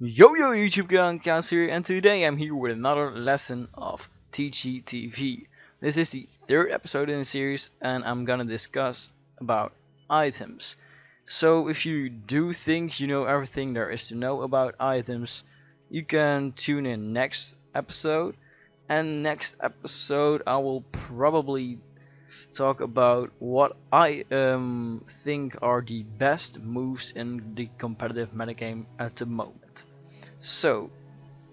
Yo yo YouTube Kaz here and today I'm here with another lesson of Teachy TV. This is the third episode in the series and I'm gonna discuss about items. So if you do think you know everything there is to know about items, you can tune in next episode and next episode I will probably talk about what I um, think are the best moves in the competitive metagame at the moment. So,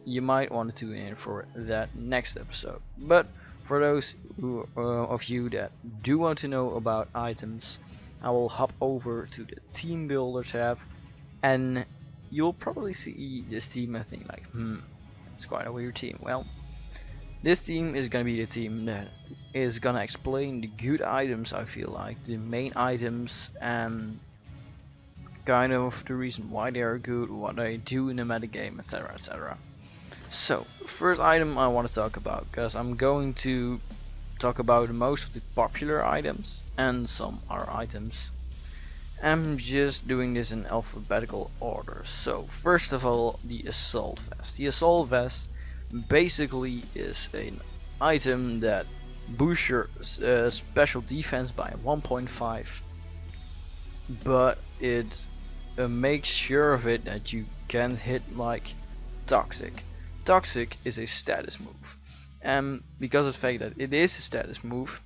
you might want to tune in for that next episode. But for those who, uh, of you that do want to know about items, I will hop over to the team builder tab and you'll probably see this team and think like, hmm, it's quite a weird team. Well, this team is gonna be the team that is gonna explain the good items I feel like, the main items and kind of the reason why they are good, what they do in the metagame, etc. etc. So, first item I want to talk about, because I'm going to talk about most of the popular items and some other items. I'm just doing this in alphabetical order. So, first of all, the Assault Vest. The Assault Vest basically is an item that boosts your uh, special defense by 1.5 but it uh, make sure of it that you can hit like Toxic. Toxic is a status move. And because of the fact that it is a status move,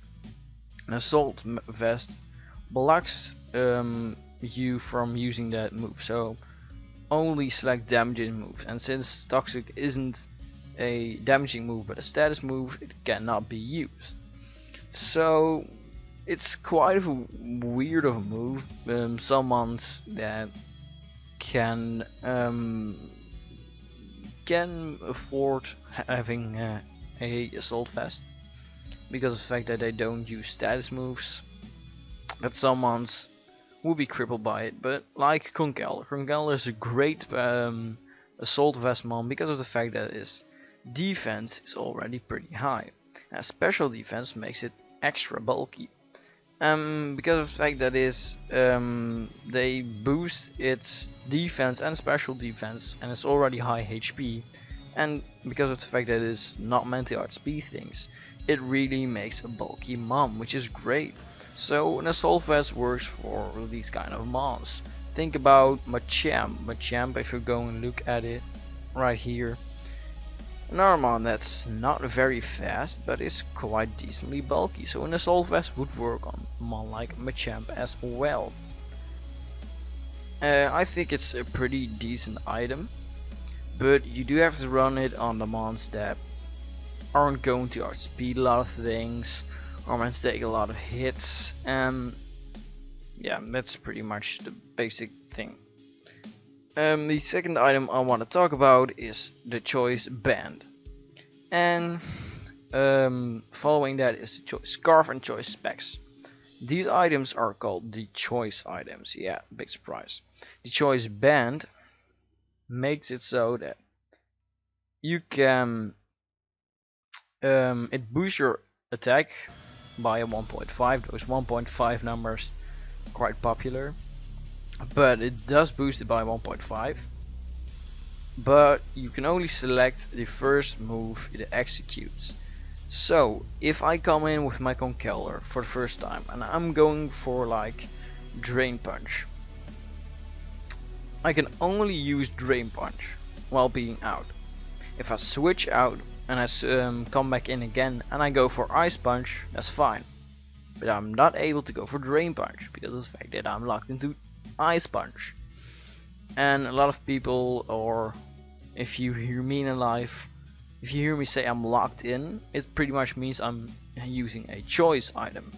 an assault vest blocks um, you from using that move. So only select damaging moves. And since Toxic isn't a damaging move but a status move, it cannot be used. So it's quite a weird of a move. Um, someone's that can um, can afford having uh, a assault vest because of the fact that they don't use status moves. But someone's will be crippled by it. But like Conkeldurr, Conkeldurr is a great um, assault vest mon because of the fact that his defense is already pretty high. And special defense makes it extra bulky. Um, because of the fact that is um, they boost its defense and special defense and it's already high HP and because of the fact that it's not meant to outspeed things it really makes a bulky mom which is great. So an assault vest works for these kind of mons think about Machamp. Machamp if you go and look at it right here an Armon that's not very fast, but is quite decently bulky, so an Assault Vest would work on Mon like Machamp as well. Uh, I think it's a pretty decent item, but you do have to run it on the Mons that aren't going to outspeed a lot of things, or to take a lot of hits, and yeah, that's pretty much the basic thing. Um, the second item I want to talk about is the choice band. And um, following that is the choice scarf and choice specs. These items are called the choice items. Yeah, big surprise. The choice band makes it so that you can um, it boosts your attack by a 1.5. Those 1.5 numbers quite popular but it does boost it by 1.5 but you can only select the first move it executes. So if I come in with my Conkeldurr for the first time and I'm going for like Drain Punch I can only use Drain Punch while being out. If I switch out and I um, come back in again and I go for Ice Punch that's fine. But I'm not able to go for Drain Punch because of the fact that I'm locked into Ice Punch. And a lot of people, or if you hear me in life, if you hear me say I'm locked in, it pretty much means I'm using a choice item.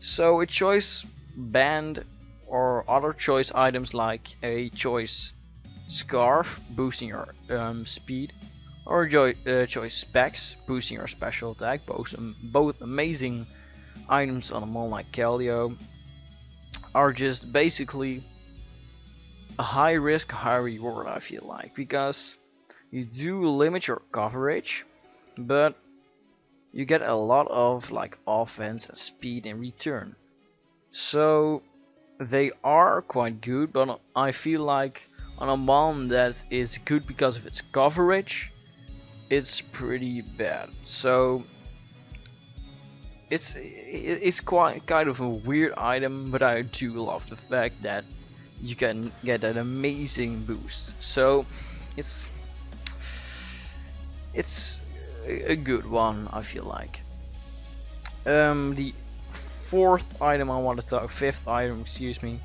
So a choice band or other choice items like a choice scarf boosting your um, speed or uh, choice specs boosting your special attack both, um, both amazing items on a mon like Keldeo are just basically a high risk, high reward I feel like because you do limit your coverage but you get a lot of like offense and speed in return. So they are quite good but I feel like on a mon that is good because of its coverage, it's pretty bad. So it's it's quite kind of a weird item, but I do love the fact that you can get an amazing boost. So it's it's a good one, I feel like. Um, the fourth item I want to talk, fifth item, excuse me,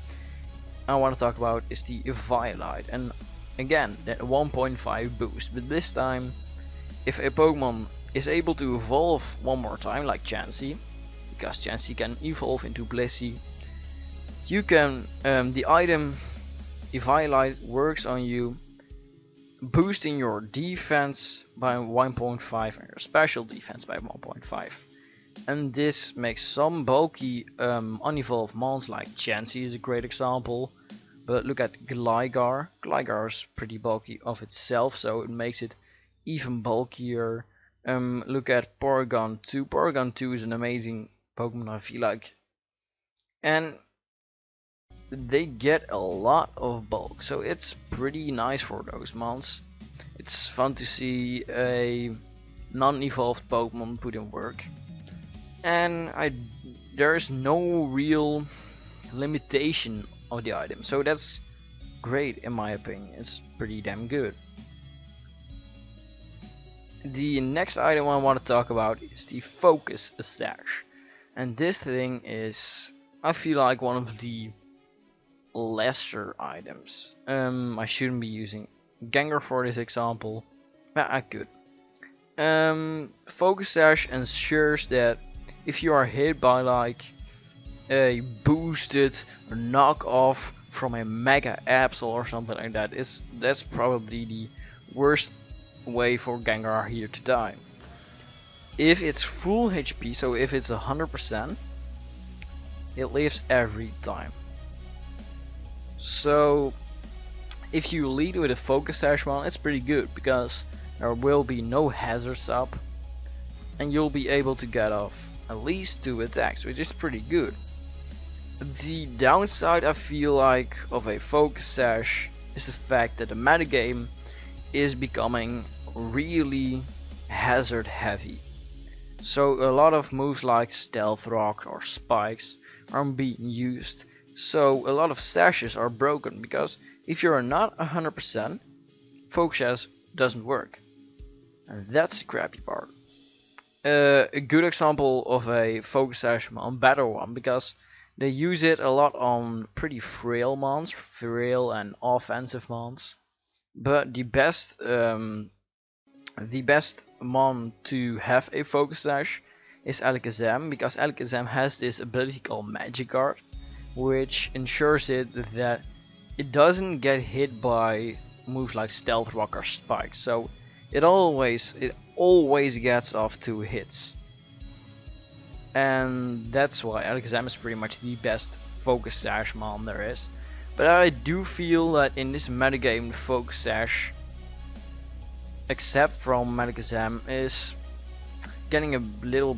I want to talk about is the Eviolite. And again, that 1.5 boost, but this time, if a Pokemon is able to evolve one more time, like Chansey, because Chansey can evolve into Blissey, you can, um, the item Eviolite works on you boosting your defense by 1.5 and your special defense by 1.5. And this makes some bulky um, unevolved mons like Chansey is a great example. But look at Gligar. Gligar is pretty bulky of itself, so it makes it even bulkier. Um, look at Porygon 2. Porygon 2 is an amazing Pokemon I feel like. And they get a lot of bulk, so it's pretty nice for those mons. It's fun to see a non-evolved Pokemon put in work. And I, there's no real limitation of the item, so that's great in my opinion. It's pretty damn good. The next item I want to talk about is the Focus Sash. And this thing is, I feel like one of the lesser items. Um, I shouldn't be using Gengar for this example, but I could. Um, Focus Sash ensures that if you are hit by like a boosted knockoff from a Mega Absol or something like that, is that's probably the worst way for Gengar here to die. If it's full HP, so if it's 100%, it lives every time. So if you lead with a focus sash one, it's pretty good because there will be no hazards up and you'll be able to get off at least two attacks, which is pretty good. The downside I feel like of a focus sash is the fact that the metagame is becoming really hazard heavy. So a lot of moves like stealth rock or spikes aren't being used so a lot of sashes are broken because if you're not 100%, focus doesn't work. And that's the crappy part. Uh, a good example of a focus sash on better one because they use it a lot on pretty frail mons, frail and offensive mons. But the best um, the best mon to have a focus sash is Alakazam because Alakazam has this ability called Magic Guard which ensures it that it doesn't get hit by moves like stealth rock or spike. So it always it always gets off two hits. And that's why Alakazam is pretty much the best focus sash mon there is. But I do feel that in this metagame the focus sash except from Alakazam is getting a little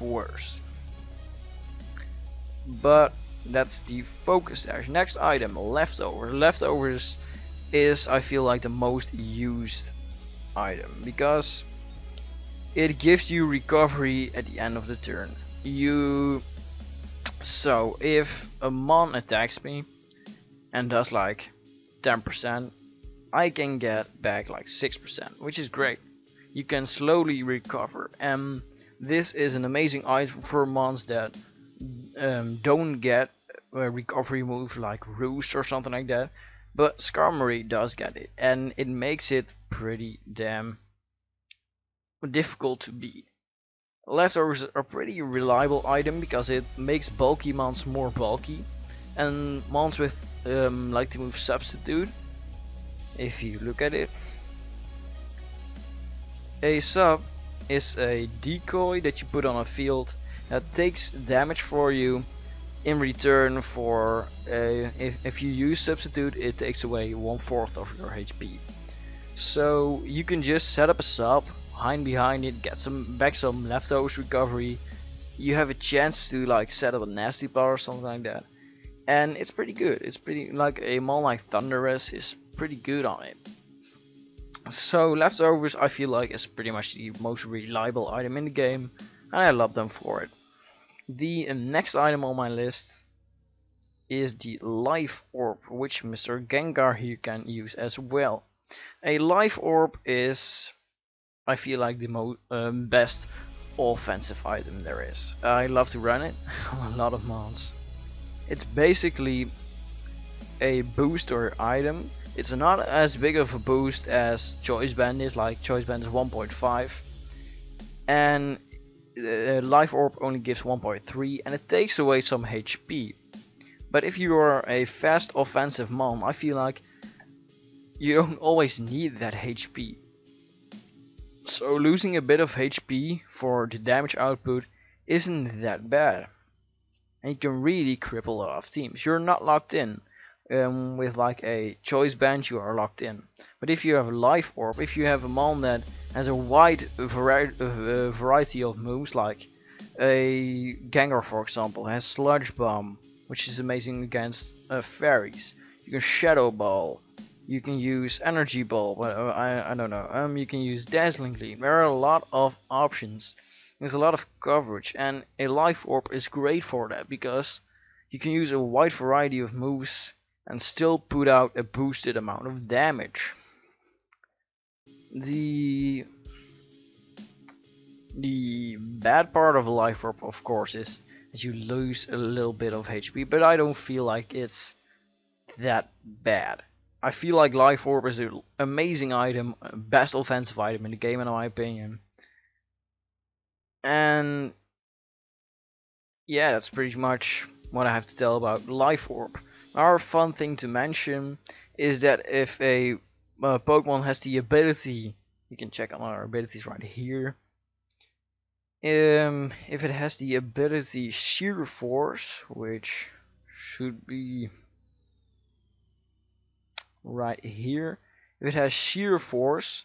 worse but that's the focus sash. Next item, leftovers. Leftovers is I feel like the most used item because it gives you recovery at the end of the turn. You so if a mon attacks me and does like 10%, I can get back like 6%, which is great. You can slowly recover and this is an amazing item for mons that um, don't get a recovery move like Roost or something like that. But Skarmory does get it, and it makes it pretty damn difficult to beat. Leftovers are a pretty reliable item because it makes bulky mons more bulky, and mons with um, like the move Substitute, if you look at it, a sub is a decoy that you put on a field that takes damage for you in return for uh, if, if you use substitute it takes away one fourth of your HP so you can just set up a sub hide behind it get some back some leftovers recovery. You have a chance to like set up a nasty bar or something like that. And it's pretty good. It's pretty like a mon like Thundurus is pretty good on it. So leftovers I feel like is pretty much the most reliable item in the game and I love them for it. The next item on my list is the life orb which Mr. Gengar here can use as well. A life orb is I feel like the most um, best offensive item there is. I love to run it on a lot of mods. It's basically a booster item. It's not as big of a boost as Choice Band is, like Choice Band is 1.5. And uh, Life Orb only gives 1.3 and it takes away some HP. But if you are a fast offensive mom, I feel like you don't always need that HP. So losing a bit of HP for the damage output isn't that bad. And you can really cripple a lot of teams. You're not locked in. Um, with like a choice band you are locked in. But if you have a life orb, if you have a mon that has a wide vari uh, variety of moves like a Gengar for example has Sludge Bomb which is amazing against uh, fairies. You can Shadow Ball, you can use Energy Ball, but uh, I, I don't know, um, you can use Dazzling Gleam. There are a lot of options. There's a lot of coverage and a Life Orb is great for that because you can use a wide variety of moves and still put out a boosted amount of damage. The the bad part of life orb of course is that you lose a little bit of HP but I don't feel like it's that bad. I feel like life orb is an amazing item, best offensive item in the game in my opinion. And yeah, that's pretty much what I have to tell about life orb. Our fun thing to mention is that if a uh, Pokemon has the ability, you can check on our abilities right here. Um, if it has the ability Sheer Force, which should be right here. If it has Sheer Force,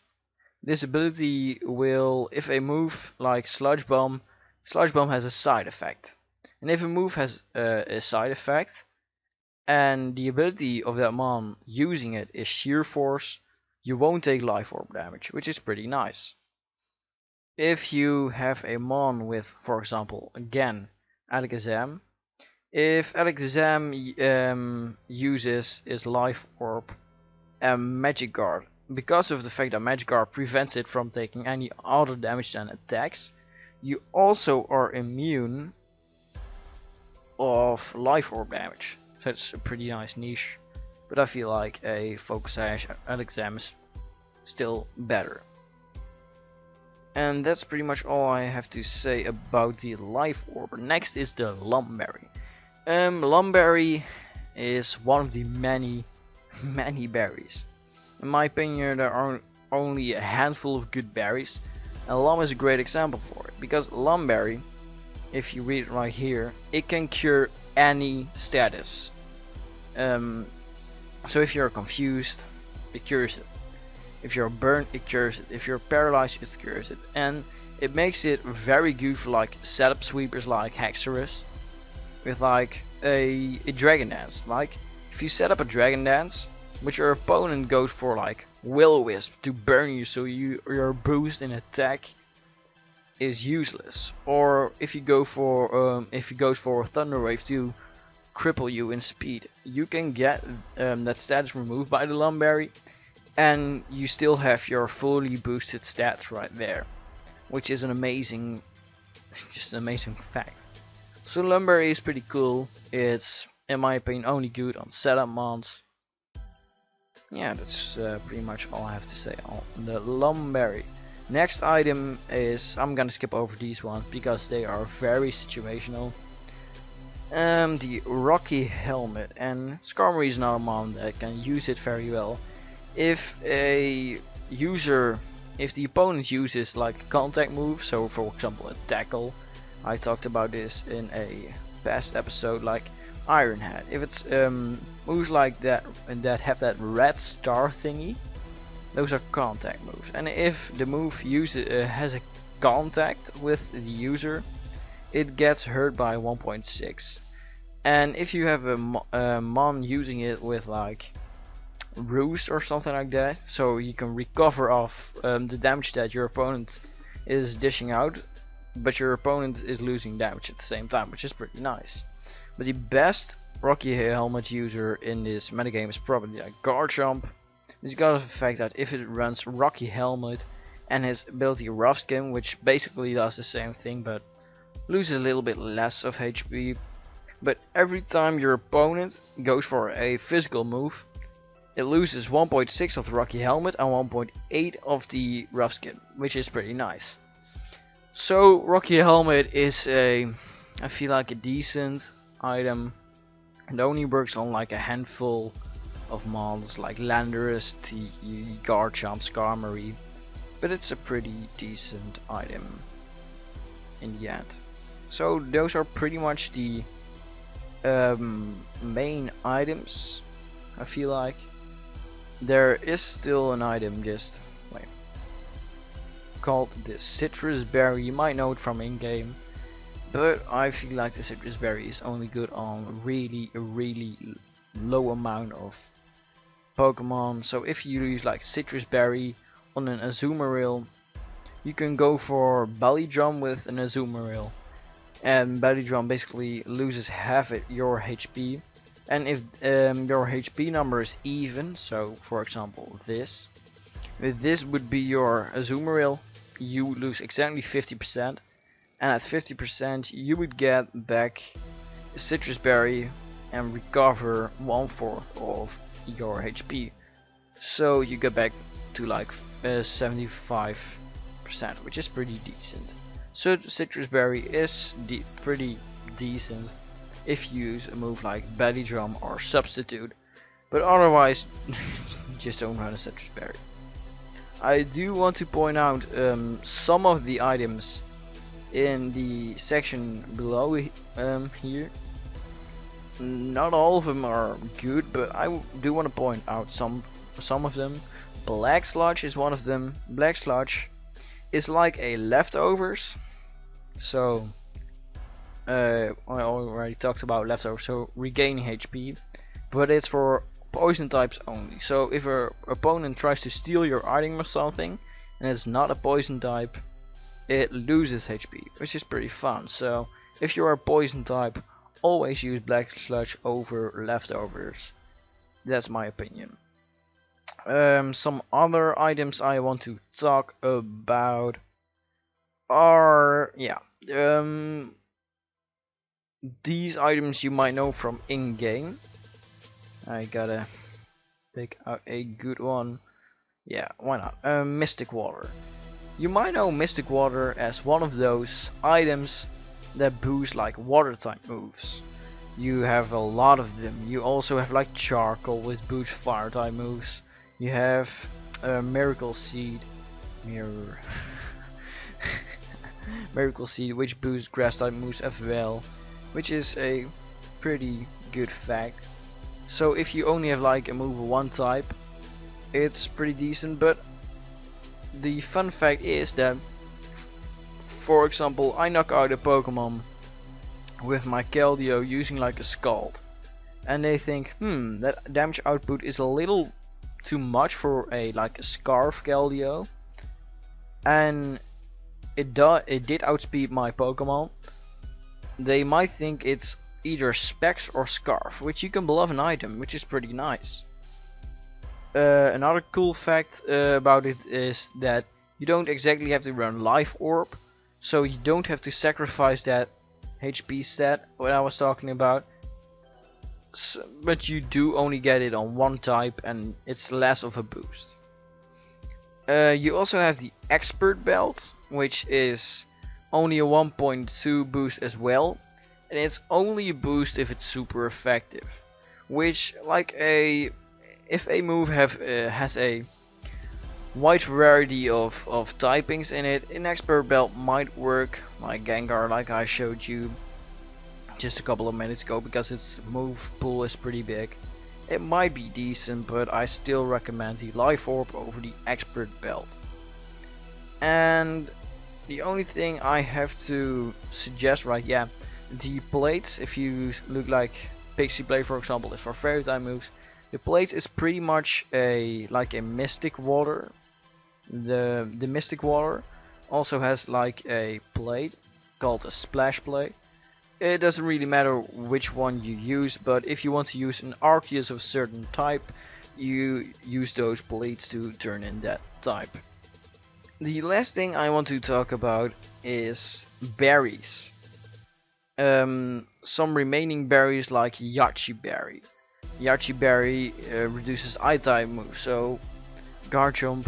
this ability will, if a move like Sludge Bomb, Sludge Bomb has a side effect. And if a move has uh, a side effect, and the ability of that mon using it is sheer force, you won't take life orb damage, which is pretty nice. If you have a mon with, for example, again, Alakazam, if Alakazam um, uses his life orb and Magic Guard, because of the fact that Magic Guard prevents it from taking any other damage than attacks, you also are immune of life orb damage. That's a pretty nice niche. But I feel like a Focus Sash Alakazam is still better. And that's pretty much all I have to say about the Life Orb. Next is the Lum Berry. Um, Lum Berry is one of the many, many berries. In my opinion, there are only a handful of good berries. And Lum is a great example for it. Because Lum Berry, if you read it right here, it can cure any status. Um, so if you're confused, it cures it. If you're burned, it cures it. If you're paralyzed, it cures it. And it makes it very good for like setup sweepers like Haxorus with like a, a Dragon Dance. Like if you set up a Dragon Dance, which your opponent goes for like Will-O-Wisp to burn you so you your boost in attack is useless. Or if you go for um, if he goes for Thunder Wave to cripple you in speed. You can get um, that status removed by the Lum Berry and you still have your fully boosted stats right there. Which is an amazing, just an amazing fact. So Lum Berry is pretty cool. It's, in my opinion, only good on setup mons. Yeah, that's uh, pretty much all I have to say on the Lum Berry. Next item is, I'm gonna skip over these ones because they are very situational um, the Rocky Helmet and Skarmory is not a mon that can use it very well. If a user, if the opponent uses like contact move, so for example a tackle, I talked about this in a past episode like Iron Head. If it's um, moves like that and that have that red star thingy, those are contact moves. And if the move uses uh, has a contact with the user, it gets hurt by 1.6 and if you have a, a mon using it with like roost or something like that, so you can recover off um, the damage that your opponent is dishing out, but your opponent is losing damage at the same time, which is pretty nice. But the best Rocky Helmet user in this metagame is probably like Garchomp. It's got the fact that if it runs Rocky Helmet and his ability Rough Skin, which basically does the same thing but loses a little bit less of HP. But every time your opponent goes for a physical move, it loses 1.6 of the Rocky Helmet and 1.8 of the Rough Skin, which is pretty nice. So Rocky Helmet is a, I feel like a decent item. It only works on like a handful of models like Landorus, T, Garchomp, Skarmory, but it's a pretty decent item in the end. So those are pretty much the um, main items I feel like. There is still an item just wait called the Sitrus Berry. You might know it from in-game. But I feel like the Sitrus Berry is only good on really really low amount of Pokemon. So if you use like Sitrus Berry on an Azumarill, you can go for Belly Drum with an Azumarill. And Belly Drum basically loses half your HP and if um, your HP number is even, so for example this, if this would be your Azumarill, you lose exactly 50%, and at 50% you would get back a Sitrus Berry and recover one fourth of your HP. So you get back to like 75%, uh, which is pretty decent. So Sitrus Berry is de pretty decent if you use a move like Belly Drum or Substitute, but otherwise just don't run a Sitrus Berry. I do want to point out um, some of the items in the section below um, here. Not all of them are good, but I do want to point out some some of them. Black Sludge is one of them. Black Sludge is like a leftovers. So uh, I already talked about leftovers, so regaining HP, but it's for poison types only. So if your opponent tries to steal your item or something, and it's not a poison type, it loses HP, which is pretty fun. So if you're a poison type, always use Black Sludge over leftovers. That's my opinion. Um, some other items I want to talk about are yeah um these items you might know from in-game. I gotta pick out a good one. Yeah, why not? Uh, Mystic Water. You might know Mystic Water as one of those items that boost like water type moves. You have a lot of them. You also have like Charcoal which boosts fire type moves. You have a Miracle Seed. Mirror. Miracle Seed which boosts grass type moves as well which is a pretty good fact. So if you only have like a move of one type, it's pretty decent, but the fun fact is that, for example, I knock out a Pokemon with my Keldeo using like a Scald, and they think, hmm, that damage output is a little too much for a like a Scarf Keldeo, and it, do it did outspeed my Pokemon, they might think it's either Specs or Scarf, which you can bluff an item, which is pretty nice. Uh, another cool fact uh, about it is that you don't exactly have to run Life Orb, so you don't have to sacrifice that HP stat what I was talking about. But you do only get it on one type and it's less of a boost. Uh, you also have the Expert Belt, which is only a 1.2 boost as well and it's only a boost if it's super effective which like a if a move have uh, has a wide variety of, of typings in it an expert belt might work like Gengar like I showed you just a couple of minutes ago because its move pool is pretty big it might be decent but I still recommend the life orb over the expert belt and the only thing I have to suggest right yeah the plates if you look like Pixie Plate for example is for fairy type moves The plates is pretty much a like a mystic water. The the mystic water also has like a plate called a splash plate. It doesn't really matter which one you use, but if you want to use an Arceus of a certain type, you use those blades to turn in that type. The last thing I want to talk about is berries. Um, some remaining berries like Yache Berry. Yache Berry uh, reduces I-type moves, so jump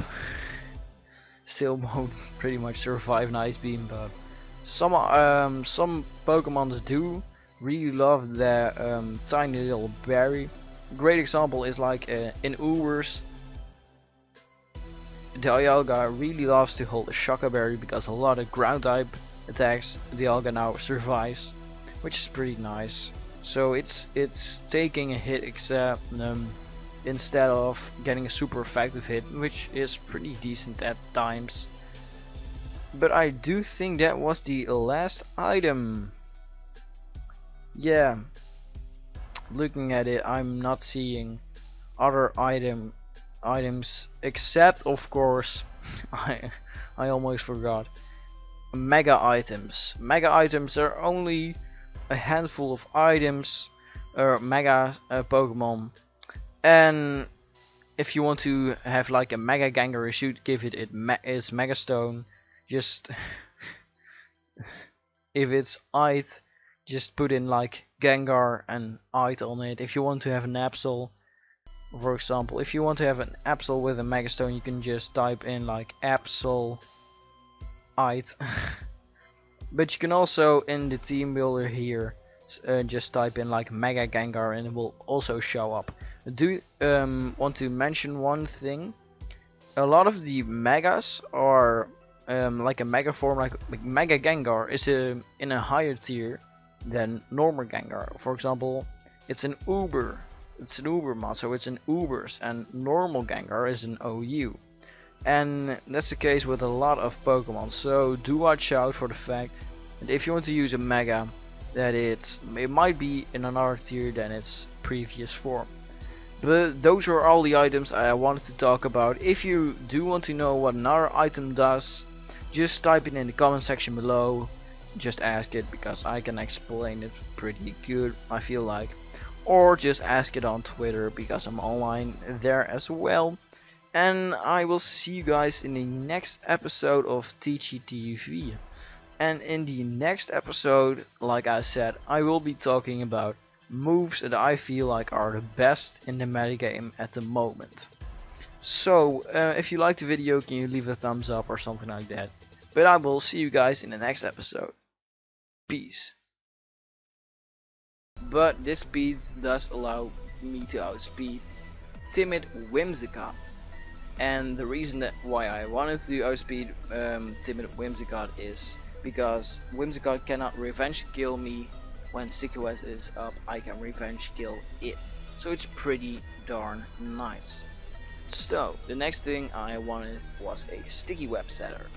still won't pretty much survive an Ice Beam, but some um, some Pokemons do really love their um, tiny little berry. Great example is like uh, in Ubers, Dialga really loves to hold a Shuca Berry because a lot of ground type attacks Dialga now survives, which is pretty nice. So it's it's taking a hit except um, instead of getting a super effective hit, which is pretty decent at times. But I do think that was the last item. Yeah. Looking at it, I'm not seeing other item items except of course I I almost forgot mega items. Mega items are only a handful of items or mega uh, Pokemon and if you want to have like a Mega Gengar you should give it, it its Mega Stone just if it's Ite just put in like Gengar and Ite on it. If you want to have an Absol for example if you want to have an Absol with a Mega Stone you can just type in like Absol Ite but you can also in the team builder here uh, just type in like Mega Gengar and it will also show up. Do um, want to mention one thing? A lot of the megas are um, like a mega form like, like Mega Gengar is a, in a higher tier than normal Gengar. For example it's an Uber. It's an Uber mod so it's an Ubers and normal Gengar is an OU and that's the case with a lot of Pokemon. So do watch out for the fact that if you want to use a Mega that it's it might be in another tier than its previous form. But those are all the items I wanted to talk about. If you do want to know what another item does just type it in the comment section below just ask it because I can explain it pretty good I feel like or just ask it on Twitter because I'm online there as well and I will see you guys in the next episode of Teachy TV. And in the next episode, like I said, I will be talking about moves that I feel like are the best in the metagame at the moment. So, uh, if you liked the video, can you leave a thumbs up or something like that. But I will see you guys in the next episode. Peace. But this speed does allow me to outspeed Timid Whimsicott. And the reason that why I wanted to outspeed um, Timid Whimsicott is because Whimsicott cannot revenge kill me when Sticky is up I can revenge kill it so it's pretty darn nice so the next thing I wanted was a sticky web setter